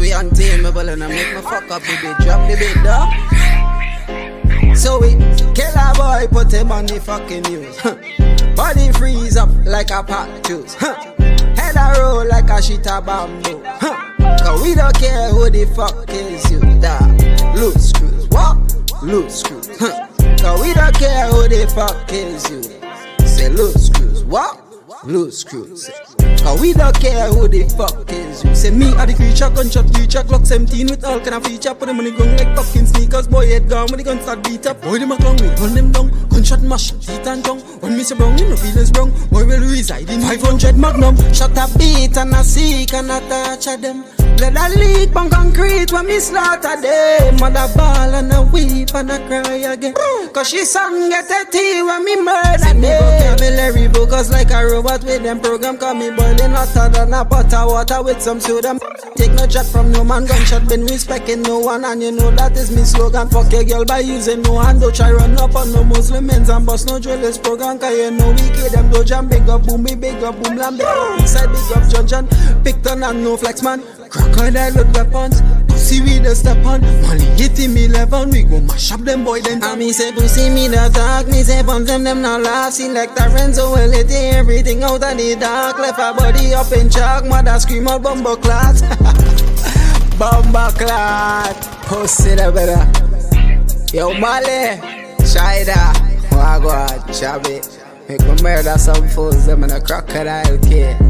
me bullet and make me fuck up the drop the bit, dog. So we kill a boy, put him on the fucking news. Body freeze up like a pot juice. Head a roll like a shit a bamboo. Cause we don't care who the fuck is you, dog. Loose screws, what? Loose screws. Cause we don't care who the fuck is you. Say loose screws, what? Loose screws. Cause we don't care who the fuck is you. Say me are the creature, gunshot creature, Glock 17 with all kind of feature. Put them on the gun like fucking sneakers, boy head gone when the gun start beat up. Boy them a clown, we run them down. Gunshot mash, teeth and tongue. When Mr. Brown, you know feelings wrong. Boy will reside in 500 Magnum. Shot a beat and a seek and a touch of them. Let a leak on concrete when me slaughter them. Mother ball and a weep and a cry again. Cause she sang get a tea when me murder them. vocabulary bogus like a robot with them program. Call me boiling hotter than a pot of water with some soda. Take no chat from no man, gunshot been respecting no one. And you know that is me slogan. Fuck your girl by using no hand. Don't try run up on no Muslim men's and bust no drillers program. Cause you know we kill them. Don't jam big up boom, me big up boom lamb. Big up inside, big up John John. Picton and no flex man. Crocodile with weapons. Step on. Money hit him 11. We go mash up them boy then. And me say pussy me the talk. Me say bump them them not laugh. Select a Renzo well it everything out of the dark. Left her body up in chalk. Mother scream out bumbo clot. bumbo clot. Pussy the better. Yo Molly. Shida. Wagwan. Chabby. Make me murder some fools. Them in a crocodile kid.